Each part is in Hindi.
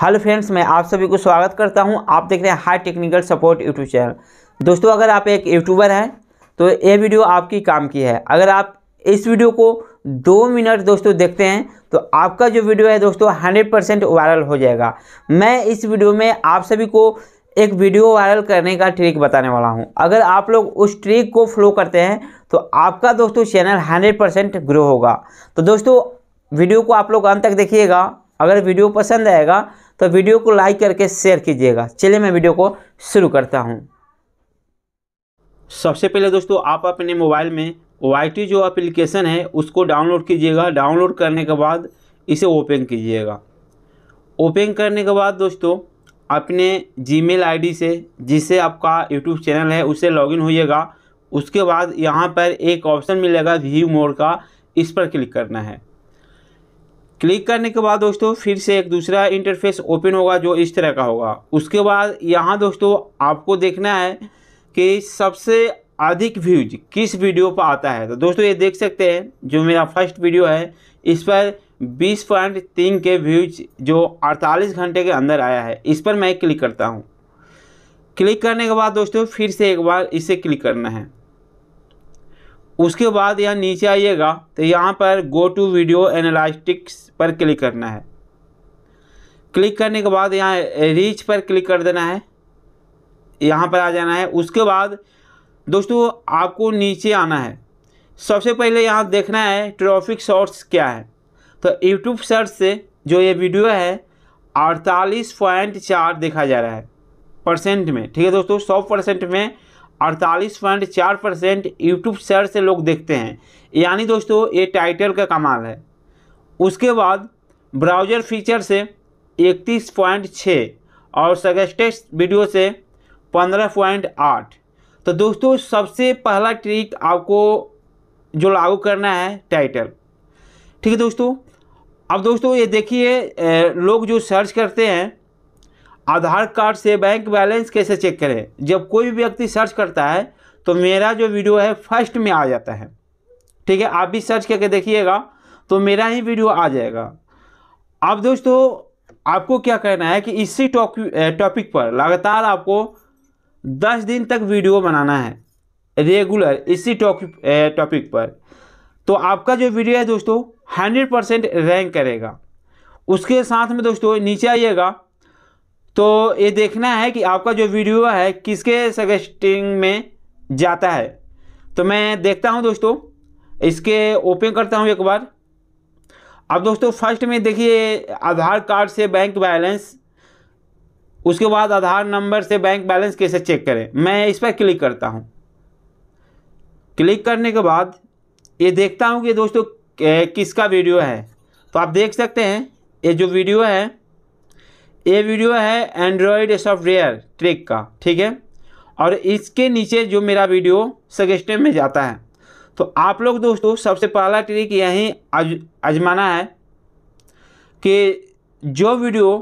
हेलो फ्रेंड्स, मैं आप सभी को स्वागत करता हूँ। आप देख रहे हैं high technical support YouTube channel. दोस्तों, अगर आप एक यूट्यूबर हैं तो ये वीडियो आपकी काम की है। अगर आप इस वीडियो को दो मिनट दोस्तों देखते हैं तो आपका जो वीडियो है दोस्तों, हंड्रेड परसेंट वायरल हो जाएगा। मैं इस वीडियो में आप सभी को एक वीडियो वायरल करने का ट्रिक बताने वाला हूँ। अगर आप लोग उस ट्रिक को फॉलो करते हैं तो आपका दोस्तों चैनल हंड्रेड परसेंट ग्रो होगा। तो दोस्तों, वीडियो को आप लोग अंत तक देखिएगा। अगर वीडियो पसंद आएगा तो वीडियो को लाइक करके शेयर कीजिएगा। चलिए मैं वीडियो को शुरू करता हूँ। सबसे पहले दोस्तों, आप अपने मोबाइल में वाई जो एप्लीकेशन है, उसको डाउनलोड कीजिएगा। डाउनलोड करने के बाद इसे ओपन कीजिएगा। ओपन करने के बाद दोस्तों, अपने जीमेल आईडी से जिससे आपका यूट्यूब चैनल है, उसे लॉगिन होइएगा। उसके बाद यहाँ पर एक ऑप्शन मिलेगा व्यू मोड का। इस पर क्लिक करना है। क्लिक करने के बाद दोस्तों, फिर से एक दूसरा इंटरफेस ओपन होगा जो इस तरह का होगा। उसके बाद यहाँ दोस्तों, आपको देखना है कि सबसे अधिक व्यूज़ किस वीडियो पर आता है। तो दोस्तों, ये देख सकते हैं, जो मेरा फ़र्स्ट वीडियो है, इस पर बीस पॉइंट तीन के व्यूज़ जो अड़तालीस घंटे के अंदर आया है, इस पर मैं क्लिक करता हूँ। क्लिक करने के बाद दोस्तों, फिर से एक बार इसे क्लिक करना है। उसके बाद यहाँ नीचे आइएगा तो यहाँ पर गो टू वीडियो एनालिटिक्स पर क्लिक करना है। क्लिक करने के बाद यहाँ रीच पर क्लिक कर देना है। यहाँ पर आ जाना है। उसके बाद दोस्तों, आपको नीचे आना है। सबसे पहले यहाँ देखना है ट्रॉफिक शॉर्ट्स क्या है। तो यूट्यूब सर्च से जो ये वीडियो है, अड़तालीस पॉइंट चार देखा जा रहा है। परसेंट में, ठीक है दोस्तों? सौ परसेंट में अड़तालीस पॉइंट चार परसेंट यूट्यूब सर्च से लोग देखते हैं। यानी दोस्तों, ये टाइटल का कमाल है। उसके बाद ब्राउज़र फीचर से इकतीस पॉइंट छः और सजेस्टेड वीडियो से पंद्रह पॉइंट आठ। तो दोस्तों, सबसे पहला ट्रिक आपको जो लागू करना है टाइटल ठीक है दोस्तों? अब दोस्तों, ये देखिए लोग जो सर्च करते हैं आधार कार्ड से बैंक बैलेंस कैसे चेक करें? जब कोई भी व्यक्ति सर्च करता है तो मेरा जो वीडियो है, फ़र्स्ट में आ जाता है। ठीक है, आप भी सर्च करके देखिएगा तो मेरा ही वीडियो आ जाएगा। अब दोस्तों, आपको क्या करना है कि इसी टॉपिक पर लगातार आपको 10 दिन तक वीडियो बनाना है, रेगुलर, इसी टॉपिक पर। तो आपका जो वीडियो है दोस्तों 100 परसेंट रैंक करेगा। उसके साथ में दोस्तों, नीचे आइएगा तो ये देखना है कि आपका जो वीडियो है, किसके सजेस्टिंग में जाता है। तो मैं देखता हूँ दोस्तों, इसके ओपन करता हूँ एक बार। अब दोस्तों फ़र्स्ट में देखिए, आधार कार्ड से बैंक बैलेंस उसके बाद आधार नंबर से बैंक बैलेंस कैसे चेक करें। मैं इस पर क्लिक करता हूँ। क्लिक करने के बाद ये देखता हूँ कि दोस्तों किसका वीडियो है। तो आप देख सकते हैं, ये जो वीडियो है ये वीडियो है एंड्रॉयड सॉफ्टवेयर ट्रिक का, ठीक है? और इसके नीचे जो मेरा वीडियो सजेस्टेड में जाता है। तो आप लोग दोस्तों, सबसे पहला ट्रिक यही आजमाना है कि जो वीडियो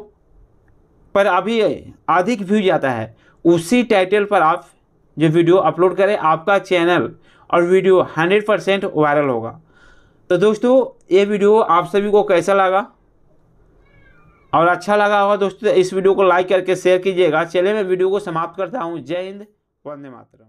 पर अभी अधिक व्यू जाता है, उसी टाइटल पर आप जो वीडियो अपलोड करें, आपका चैनल और वीडियो 100 परसेंट वायरल होगा। तो दोस्तों, ये वीडियो आप सभी को कैसा लगा? और अच्छा लगा होगा दोस्तों, इस वीडियो को लाइक करके शेयर कीजिएगा। चले मैं वीडियो को समाप्त करता हूँ। जय हिंद, वंदे मातरम।